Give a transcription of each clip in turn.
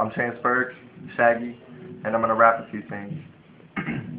I'm Chance Burkes, Shaggy, and I'm gonna rap a few things.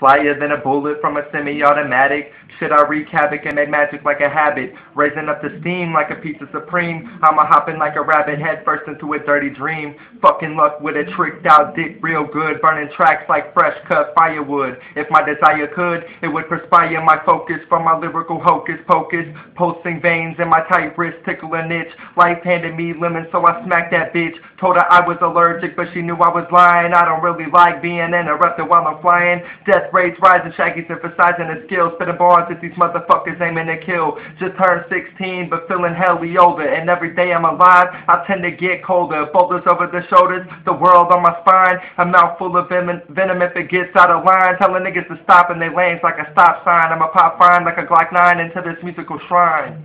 Flyer than a bullet from a semi-automatic. Should I wreak havoc and make magic like a habit? Raising up the steam like a pizza supreme. I'ma hopping like a rabbit head first into a dirty dream. Fucking luck with a tricked out dick real good. Burning tracks like fresh cut firewood. If my desire could, it would perspire my focus from my lyrical hocus pocus. Pulsing veins in my tight wrist tickle a niche. Life handed me lemon so I smacked that bitch. Told her I was allergic but she knew I was lying. I don't really like being interrupted while I'm flying. Death rates rising, Shaggy's emphasizing his skills, spitting bars at these motherfuckers aiming to kill. Just turned 16, but feeling hellly older, and every day I'm alive, I tend to get colder. Boulders over the shoulders, the world on my spine, a mouthful of venom, venom if it gets out of line, telling niggas to stop in their lanes like a stop sign. I'm a pop fine like a Glock 9 into this musical shrine.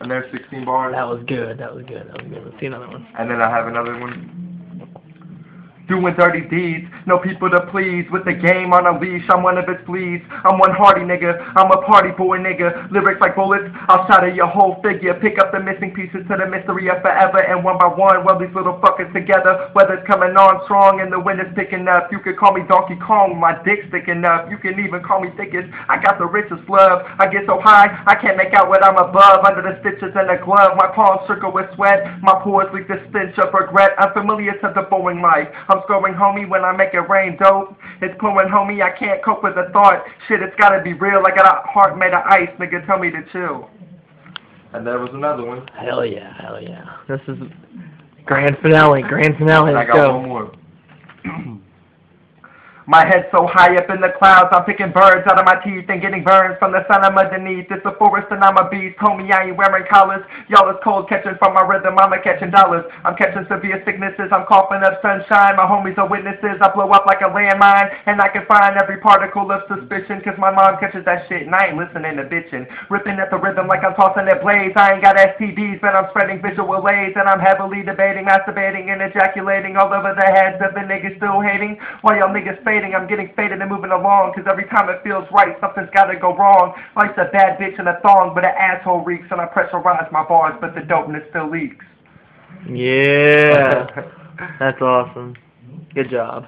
And there's 16 bars. That was good. That was good. That was good. Let's see another one. And then I have another one doing dirty deeds. No people to please with the game on a leash. I'm one of its fleas. I'm one hardy nigga. I'm a party boy nigga. Lyrics like bullets. I'll shatter your whole figure. Pick up the missing pieces to the mystery of forever. And one by one, weld these little fuckers together. Weather's coming on strong and the wind is picking up. You can call me Donkey Kong. My dick's sticking up. You can even call me thickest. I got the richest love. I get so high, I can't make out what I'm above. Under the stitches and the glove. My palms circle with sweat. My pores leak the stench of regret. I'm familiar to the boring life. I'm scoring, homie, when I make it rain dope. It's pouring, homie, I can't cope with the thought. Shit, it's gotta be real. I got a heart made of ice, nigga, tell me to chill. And there was another one. Hell yeah, hell yeah. This is grand finale, grand finale. And Let's got go. one more. My head so high up in the clouds, I'm picking birds out of my teeth and getting burns from the sun I'm underneath. It's a forest and I'm a beast. Homie, I ain't wearing collars. Y'all is cold catching from my rhythm. I'm a catching dollars. I'm catching severe sicknesses. I'm coughing up sunshine. My homies are witnesses. I blow up like a landmine and I can find every particle of suspicion cause my mom catches that shit and I ain't listening to bitching. Ripping at the rhythm like I'm tossing at blades. I ain't got STDs, but I'm spreading visual aids and I'm heavily debating, masturbating and ejaculating all over the heads of the niggas still hating. While y'all niggas fading, I'm getting faded and moving along. Cause every time it feels right, something's gotta go wrong. Life's a bad bitch in a thong, but an asshole reeks. And I pressurize my bars, but the dopeness still leaks. Yeah. That's awesome. Good job.